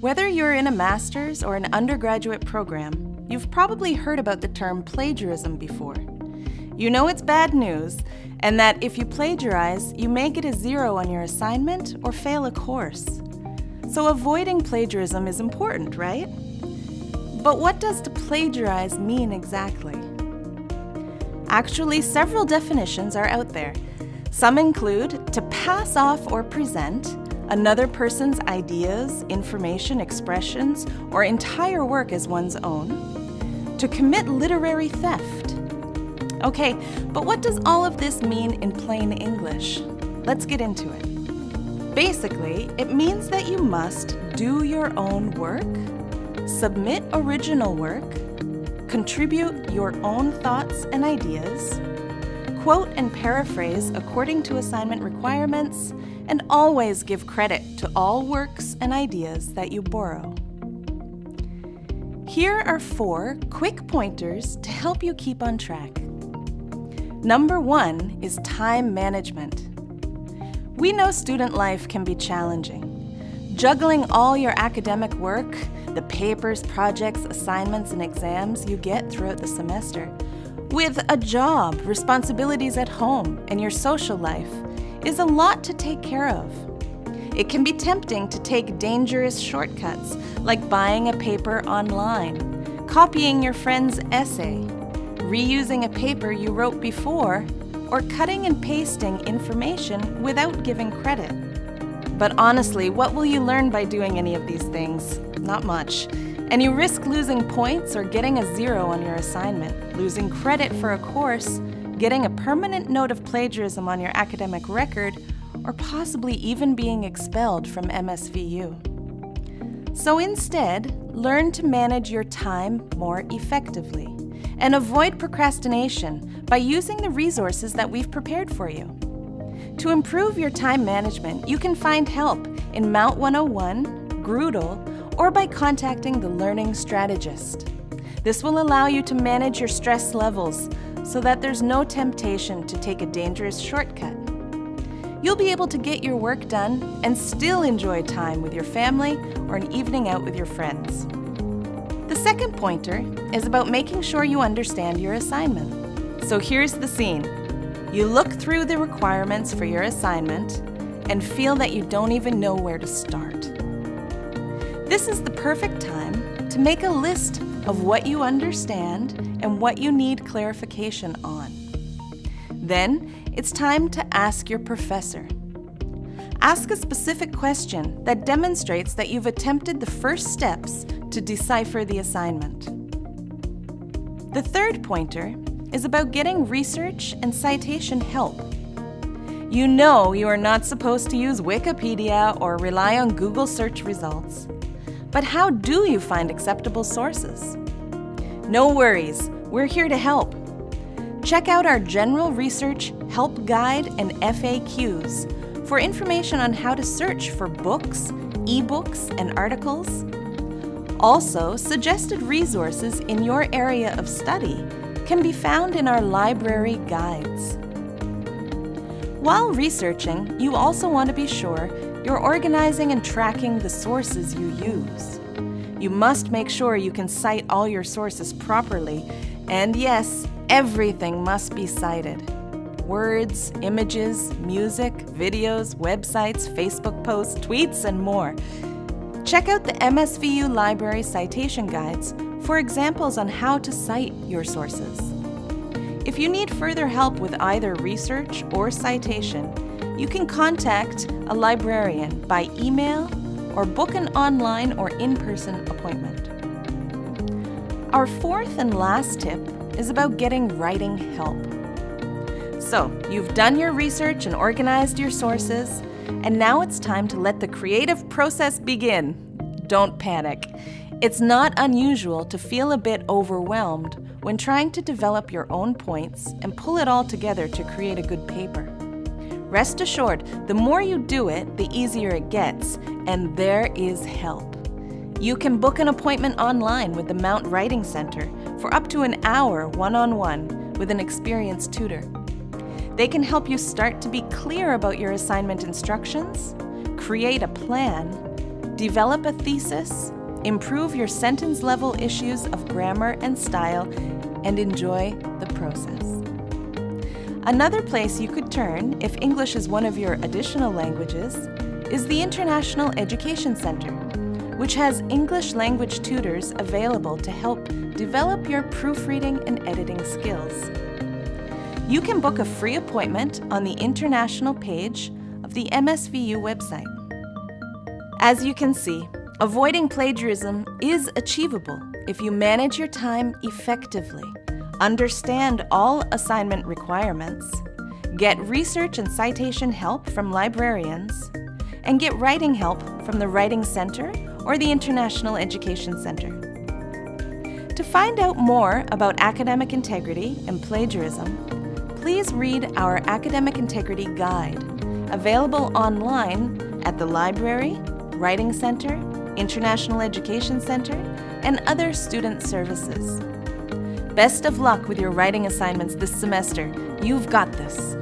Whether you're in a master's or an undergraduate program, you've probably heard about the term plagiarism before. You know it's bad news, and that if you plagiarize, you may get a zero on your assignment or fail a course. So avoiding plagiarism is important, right? But what does to plagiarize mean exactly? Actually, several definitions are out there. Some include to pass off or present another person's ideas, information, expressions, or entire work as one's own, to commit literary theft. Okay, but what does all of this mean in plain English? Let's get into it. Basically, it means that you must do your own work, submit original work, contribute your own thoughts and ideas, quote and paraphrase according to assignment requirements, and always give credit to all works and ideas that you borrow. Here are four quick pointers to help you keep on track. Number one is time management. We know student life can be challenging. Juggling all your academic work, the papers, projects, assignments, and exams you get throughout the semester, with a job, responsibilities at home, and your social life is a lot to take care of. It can be tempting to take dangerous shortcuts like buying a paper online, copying your friend's essay, reusing a paper you wrote before, or cutting and pasting information without giving credit. But honestly, what will you learn by doing any of these things? Not much. And you risk losing points or getting a zero on your assignment, losing credit for a course, getting a permanent note of plagiarism on your academic record, or possibly even being expelled from MSVU. So instead, learn to manage your time more effectively and avoid procrastination by using the resources that we've prepared for you. To improve your time management, you can find help in Mount 101, Groodle, or by contacting the Learning Strategist. This will allow you to manage your stress levels so that there's no temptation to take a dangerous shortcut. You'll be able to get your work done and still enjoy time with your family or an evening out with your friends. The second pointer is about making sure you understand your assignment. So here's the scene. You look through the requirements for your assignment and feel that you don't even know where to start. This is the perfect time to make a list of what you understand and what you need clarification on. Then it's time to ask your professor. Ask a specific question that demonstrates that you've attempted the first steps to decipher the assignment. The third pointer is about getting research and citation help. You know you are not supposed to use Wikipedia or rely on Google search results. But how do you find acceptable sources? No worries, we're here to help. Check out our General Research Help Guide and FAQs for information on how to search for books, ebooks, and articles. Also, suggested resources in your area of study can be found in our library guides. While researching, you also want to be sure you're organizing and tracking the sources you use. You must make sure you can cite all your sources properly, and yes, everything must be cited. Words, images, music, videos, websites, Facebook posts, tweets, and more. Check out the MSVU Library Citation Guides for examples on how to cite your sources. If you need further help with either research or citation, you can contact a librarian by email or book an online or in person appointment. Our fourth and last tip is about getting writing help. So, you've done your research and organized your sources, and now it's time to let the creative process begin. Don't panic. It's not unusual to feel a bit overwhelmed when trying to develop your own points and pull it all together to create a good paper. Rest assured, the more you do it, the easier it gets, and there is help. You can book an appointment online with the Mount Writing Center for up to an hour one on one with an experienced tutor. They can help you start to be clear about your assignment instructions, create a plan, develop a thesis, improve your sentence level issues of grammar and style, and enjoy the process. Another place you could turn if English is one of your additional languages is the International Education Center, which has English language tutors available to help develop your proofreading and editing skills. You can book a free appointment on the international page of the MSVU website. As you can see, avoiding plagiarism is achievable if you manage your time effectively, understand all assignment requirements, get research and citation help from librarians, and get writing help from the Writing Center or the International Education Center. To find out more about academic integrity and plagiarism, please read our Academic Integrity Guide, available online at the library, Writing Center, International Education Center, and other student services. Best of luck with your writing assignments this semester. You've got this.